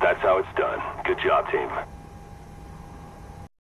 That's how it's done. Good job, team.